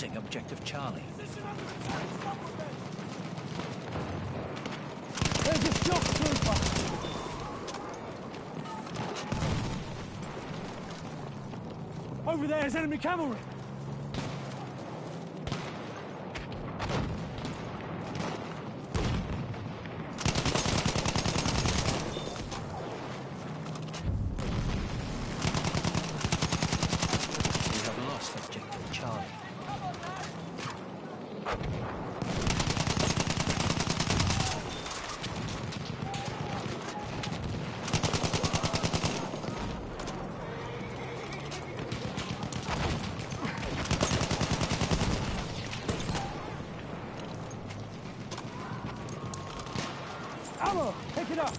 losing objective Charlie. There's a shock trooper! Over there is enemy cavalry! We have lost objective Charlie. Ammo! Pick it up!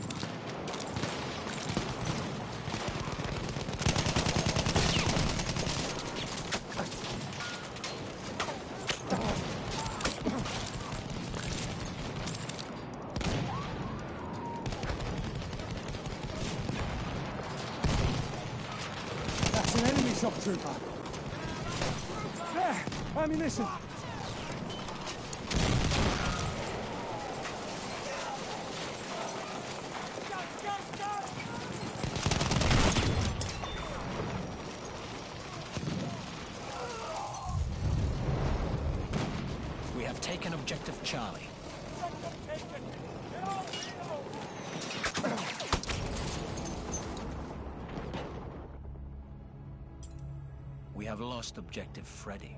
That's an enemy shock trooper. There! Ammunition! We have taken objective Charlie. We have lost objective Freddy.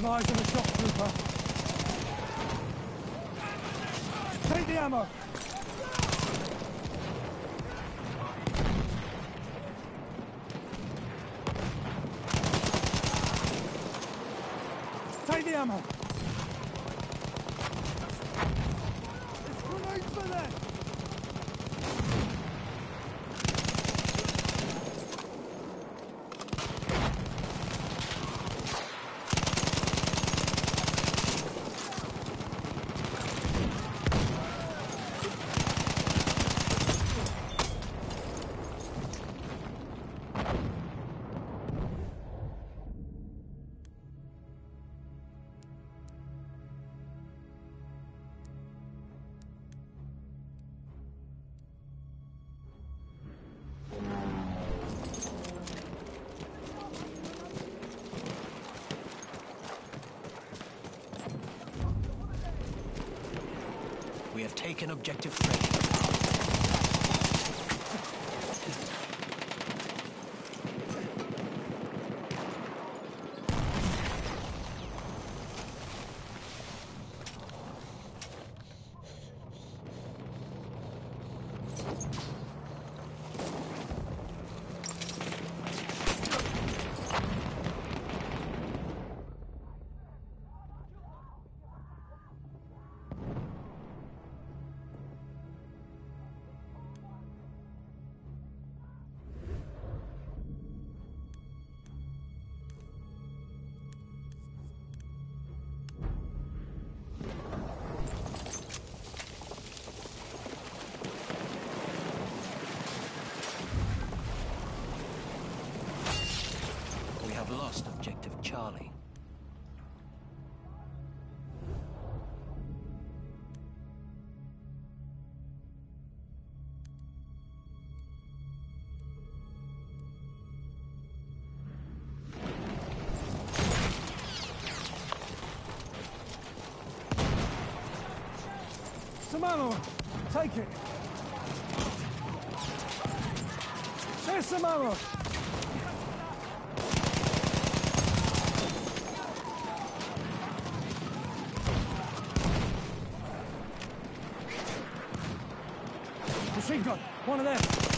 Have eyes on the shock trooper. Take the ammo! Take the ammo! Have taken objective Freddy. Some ammo. Take it. Here's some ammo. Machine gun. One of them.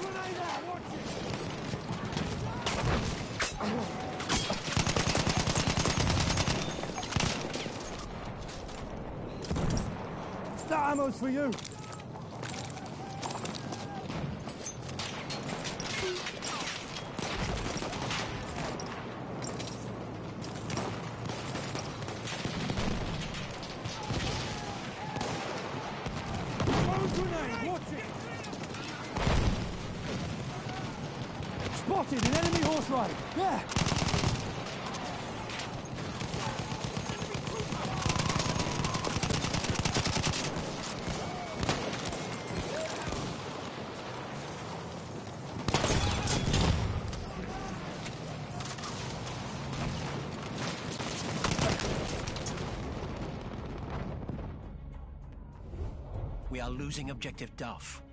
Grenade out. Watch it. Ammo's for you. Ammo grenade, watch it. Spotted an enemy horse rider. Yeah. We are losing objective Duff.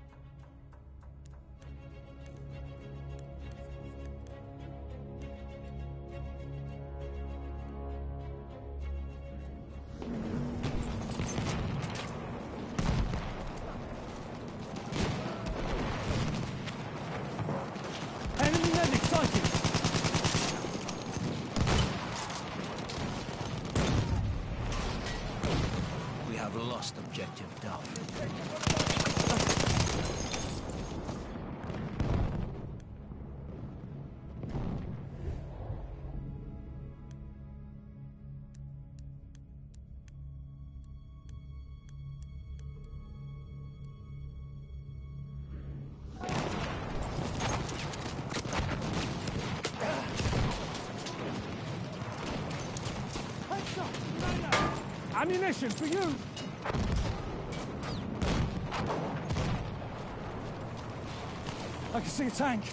Ammunition for you. I can see a tank.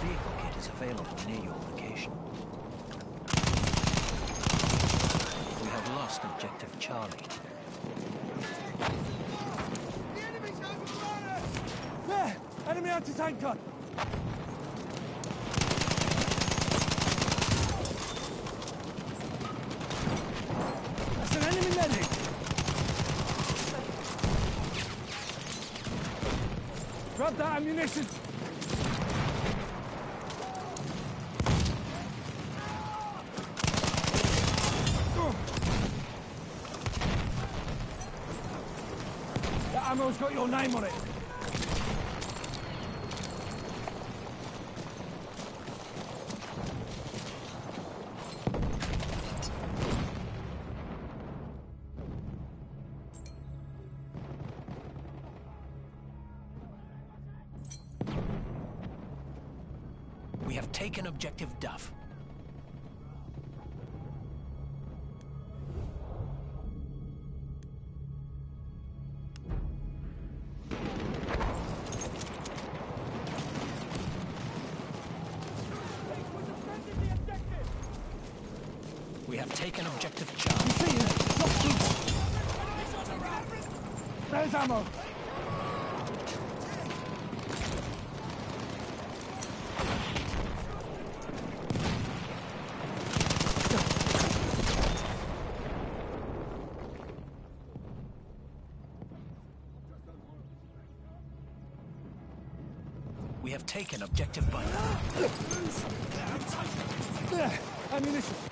Vehicle kit is available near your location. We have lost objective Charlie. The enemy's overrun us! There! Enemy anti-tank gun! That's an enemy! Grab that ammunition! Ammo's got your name on it. We have taken objective Charlie. You see him? Not through. There's ammo. We have taken objective. There. Ammunition.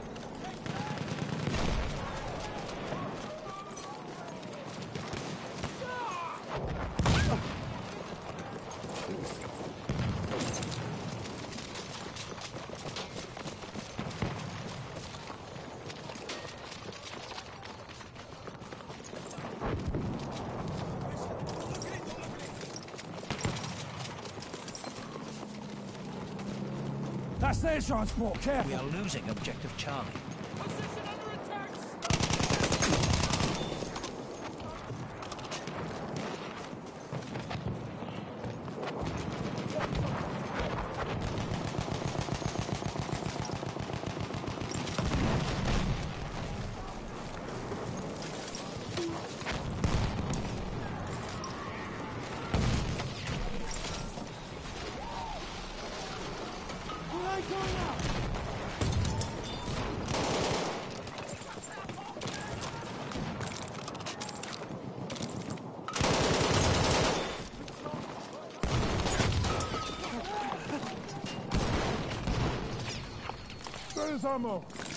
Their transport. We are losing objective Charlie. There's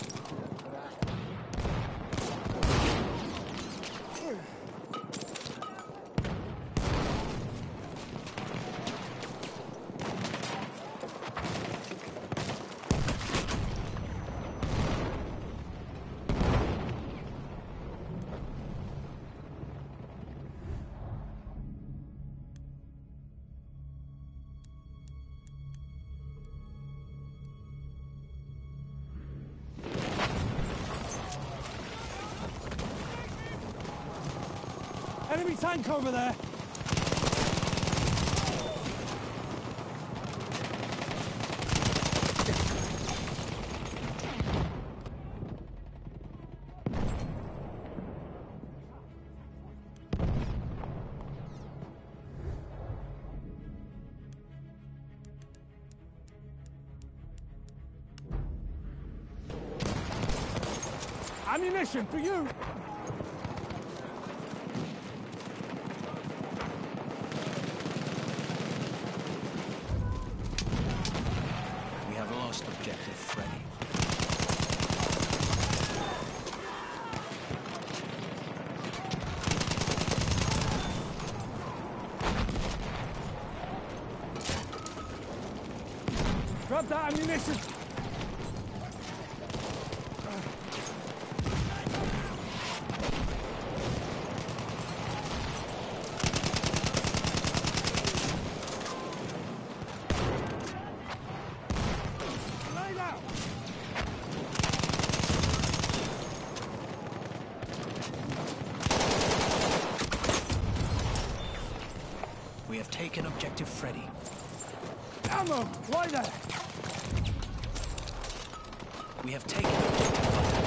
Enemy tank over there. Ammunition for you. We have lost objective Freddy. That ammunition. Lay down. We have taken objective Freddy. Ammo. Right there. We have taken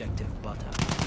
objective butter.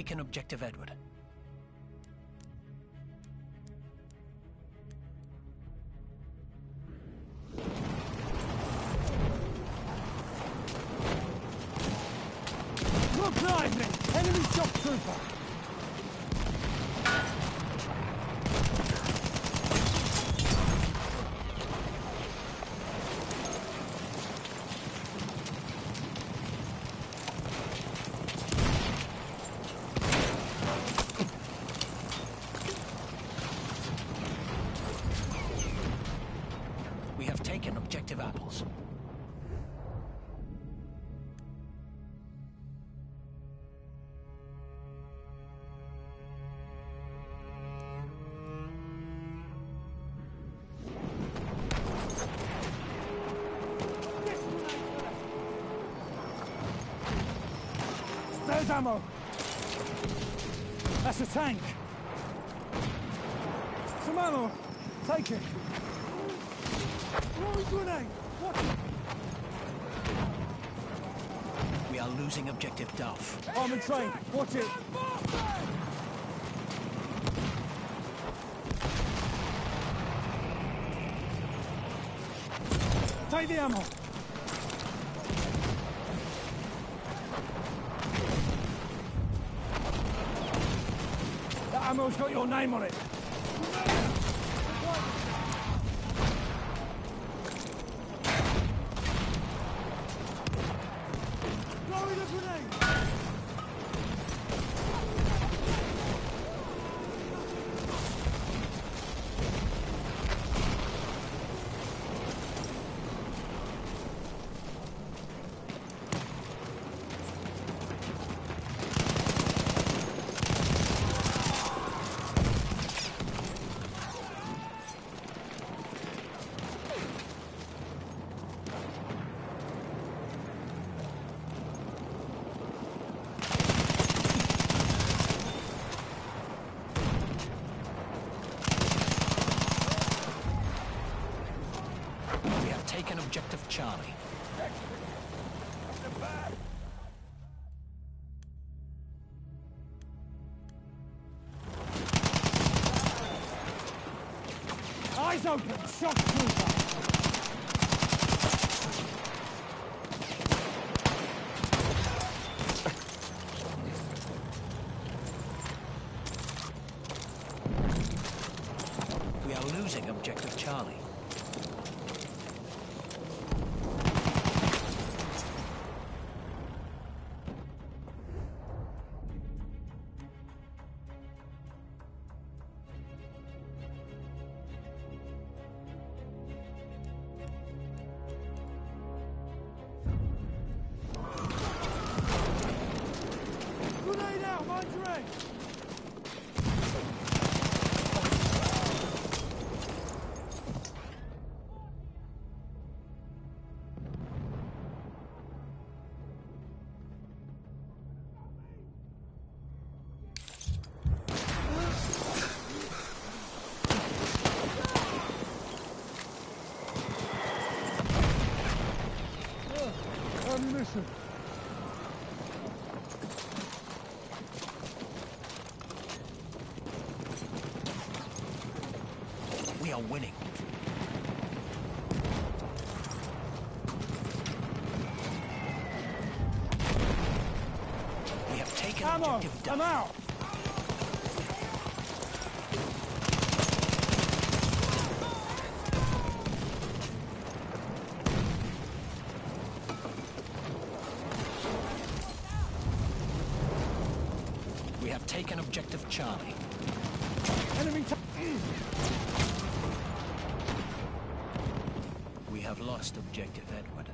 Taken objective Edward. Look lively! Enemy shock trooper! There's ammo! That's a tank! Some ammo! Take it! Throwing grenade! Eh? Watch it! We are losing objective Duff. Armored train! Watch it! Take the ammo! Ammo's got your name on it! Open! Shock trooper! Mind Come on, I'm out! We have taken objective Charlie. Enemy We have lost objective Edward.